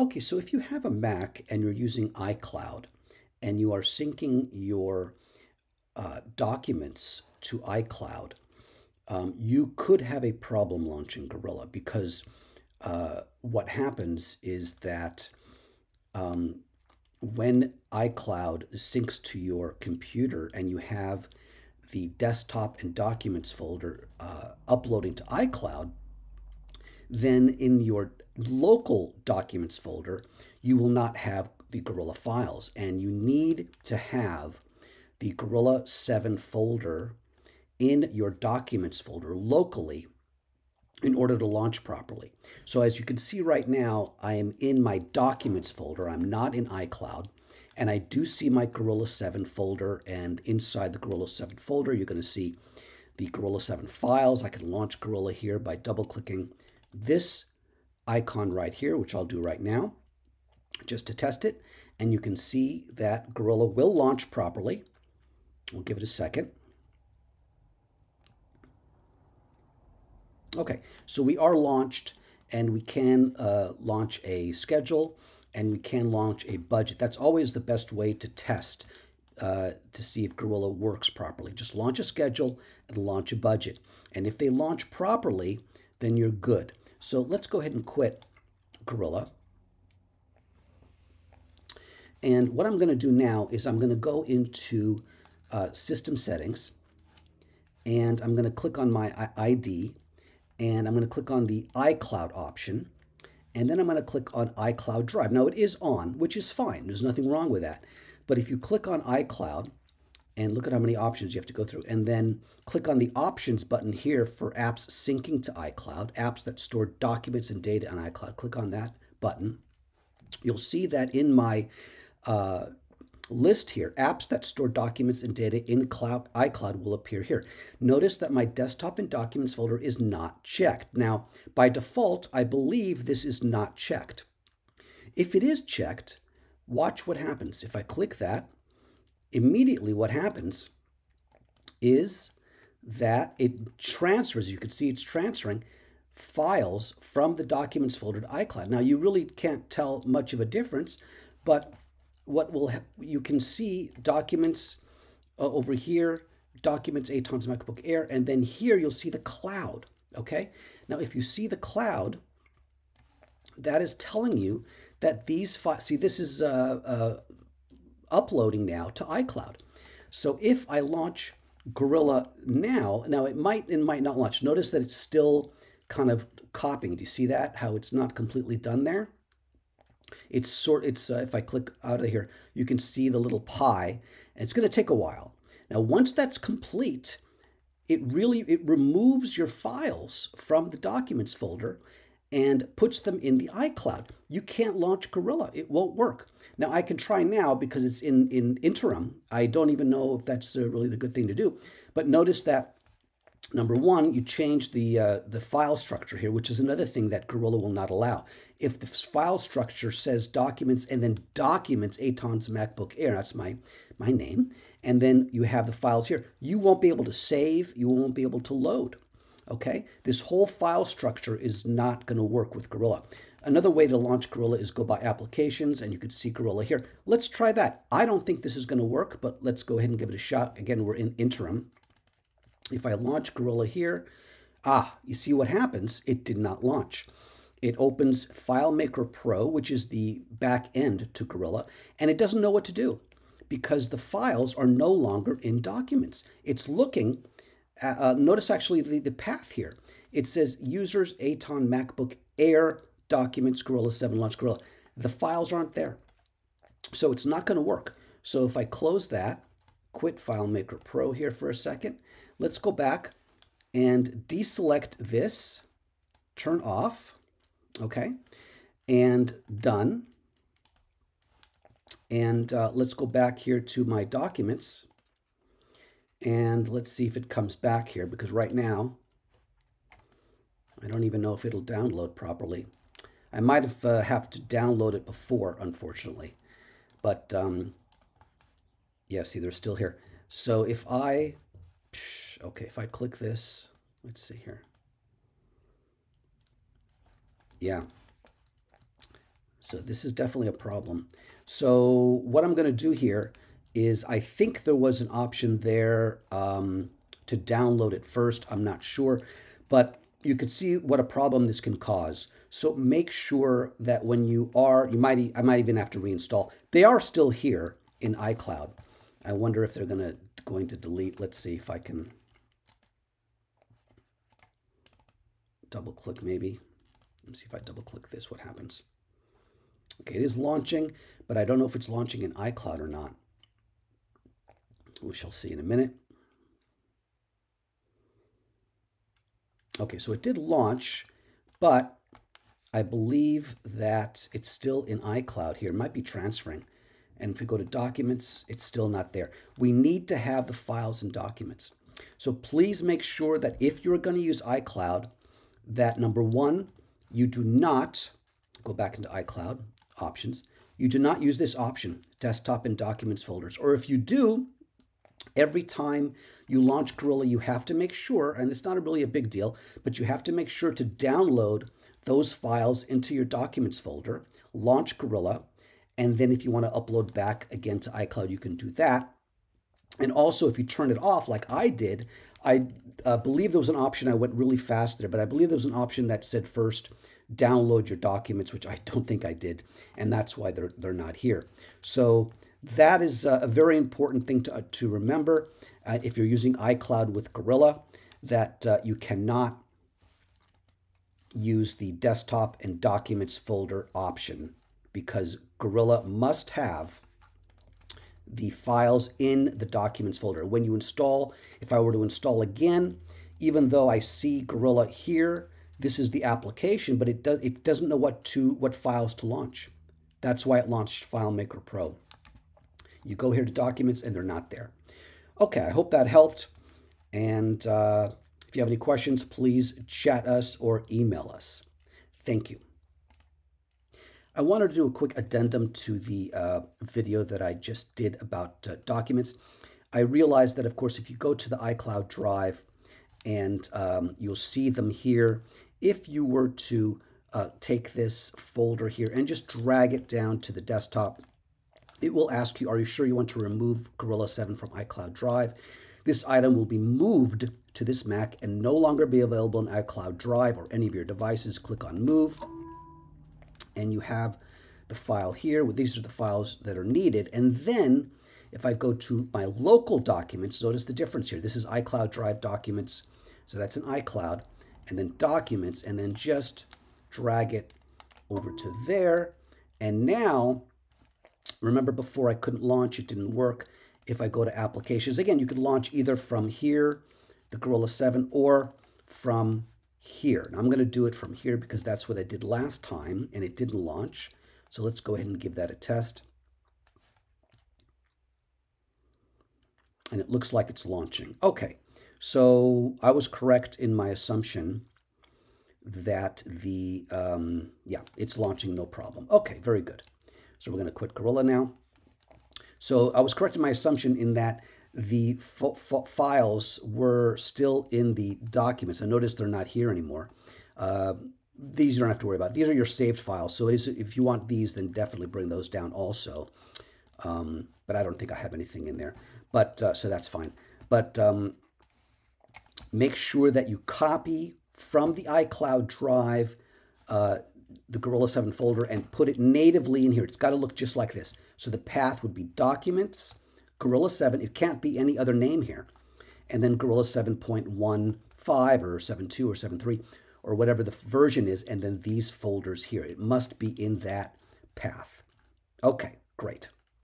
Okay, so if you have a Mac and you're using iCloud and you are syncing your uh, documents to iCloud, um, you could have a problem launching Gorilla because uh, what happens is that um, when iCloud syncs to your computer and you have the desktop and documents folder uh, uploading to iCloud, then in your local documents folder, you will not have the Gorilla files. And you need to have the Gorilla 7 folder in your documents folder locally in order to launch properly. So as you can see right now, I am in my documents folder. I'm not in iCloud. And I do see my Gorilla 7 folder. And inside the Gorilla 7 folder, you're going to see the Gorilla 7 files. I can launch Gorilla here by double clicking this icon right here, which I'll do right now, just to test it. And you can see that Gorilla will launch properly. We'll give it a second. Okay, so we are launched and we can uh, launch a schedule and we can launch a budget. That's always the best way to test uh, to see if Gorilla works properly. Just launch a schedule and launch a budget. And if they launch properly, then you're good. So let's go ahead and quit Gorilla. And what I'm going to do now is I'm going to go into uh, System Settings, and I'm going to click on my ID, and I'm going to click on the iCloud option, and then I'm going to click on iCloud Drive. Now it is on, which is fine. There's nothing wrong with that. But if you click on iCloud, and look at how many options you have to go through. And then click on the options button here for apps syncing to iCloud, apps that store documents and data on iCloud. Click on that button. You'll see that in my uh, list here, apps that store documents and data in cloud, iCloud will appear here. Notice that my desktop and documents folder is not checked. Now, by default, I believe this is not checked. If it is checked, watch what happens. If I click that, immediately what happens is that it transfers, you can see it's transferring files from the documents folder to iCloud. Now you really can't tell much of a difference, but what will you can see documents uh, over here, documents Aton's MacBook Air, and then here you'll see the cloud. Okay. Now if you see the cloud, that is telling you that these files. See, this is uh, uh, uploading now to iCloud. So if I launch Gorilla now, now it might and might not launch. Notice that it's still kind of copying. Do you see that? How it's not completely done there? It's sort. It's uh, if I click out of here, you can see the little pie, it's going to take a while. Now, once that's complete, it really it removes your files from the documents folder and puts them in the iCloud. You can't launch Gorilla. It won't work. Now, I can try now because it's in, in interim. I don't even know if that's uh, really the good thing to do. But notice that, number one, you change the, uh, the file structure here, which is another thing that Gorilla will not allow. If the file structure says documents and then documents Aton's MacBook Air, that's my, my name, and then you have the files here, you won't be able to save, you won't be able to load okay? This whole file structure is not going to work with Gorilla. Another way to launch Gorilla is go by applications, and you could see Gorilla here. Let's try that. I don't think this is going to work, but let's go ahead and give it a shot. Again, we're in interim. If I launch Gorilla here, ah, you see what happens? It did not launch. It opens FileMaker Pro, which is the back end to Gorilla, and it doesn't know what to do because the files are no longer in documents. It's looking uh, uh, notice actually the, the path here. It says users Aton MacBook Air documents Gorilla 7 Launch Gorilla. The files aren't there. So it's not going to work. So if I close that, quit FileMaker Pro here for a second, let's go back and deselect this, turn off, okay, and done. And uh, let's go back here to my documents and let's see if it comes back here because right now, I don't even know if it'll download properly. I might have uh, have to download it before, unfortunately. But um, yeah, see, they're still here. So if I, okay, if I click this, let's see here. Yeah. So this is definitely a problem. So what I'm going to do here is I think there was an option there um, to download it first. I'm not sure, but you can see what a problem this can cause. So make sure that when you are, you might, I might even have to reinstall. They are still here in iCloud. I wonder if they're going to going to delete. Let's see if I can double click maybe. Let me see if I double click this, what happens. Okay, it is launching, but I don't know if it's launching in iCloud or not. We shall see in a minute. Okay, so it did launch, but I believe that it's still in iCloud here. It might be transferring. And if we go to documents, it's still not there. We need to have the files and documents. So please make sure that if you're going to use iCloud, that number one, you do not go back into iCloud options. You do not use this option, desktop and documents folders. Or if you do, every time you launch Gorilla, you have to make sure, and it's not really a big deal, but you have to make sure to download those files into your documents folder, launch Gorilla, and then if you want to upload back again to iCloud, you can do that. And also, if you turn it off like I did, I uh, believe there was an option, I went really fast there, but I believe there was an option that said first, download your documents, which I don't think I did. And that's why they're, they're not here. So that is a very important thing to, uh, to remember uh, if you're using iCloud with Gorilla, that uh, you cannot use the desktop and documents folder option because Gorilla must have the files in the documents folder. When you install, if I were to install again, even though I see Gorilla here, this is the application, but it, does, it doesn't know what, to, what files to launch. That's why it launched FileMaker Pro. You go here to documents and they're not there. Okay, I hope that helped. And uh, if you have any questions, please chat us or email us. Thank you. I wanted to do a quick addendum to the uh, video that I just did about uh, documents. I realized that, of course, if you go to the iCloud Drive and um, you'll see them here, if you were to uh, take this folder here and just drag it down to the desktop, it will ask you, are you sure you want to remove Gorilla 7 from iCloud Drive? This item will be moved to this Mac and no longer be available in iCloud Drive or any of your devices. Click on Move and you have the file here. These are the files that are needed. And then if I go to my local documents, notice the difference here. This is iCloud Drive documents. So that's an iCloud and then documents and then just drag it over to there. And now, remember before I couldn't launch, it didn't work. If I go to applications, again, you could launch either from here, the Gorilla 7, or from here. Now I'm going to do it from here because that's what I did last time and it didn't launch. So let's go ahead and give that a test. And it looks like it's launching. Okay, so I was correct in my assumption that the, um, yeah, it's launching no problem. Okay, very good. So we're going to quit Gorilla now. So I was correct in my assumption in that the files were still in the documents. I notice they're not here anymore. Uh, these you don't have to worry about. These are your saved files. So if you want these, then definitely bring those down also. Um, but I don't think I have anything in there. But uh, so that's fine. But um, make sure that you copy from the iCloud drive uh, the Gorilla 7 folder and put it natively in here. It's got to look just like this. So the path would be documents, Gorilla 7, it can't be any other name here. And then Gorilla 7.15 or 7.2 or 7.3 or whatever the version is, and then these folders here. It must be in that path. Okay, great.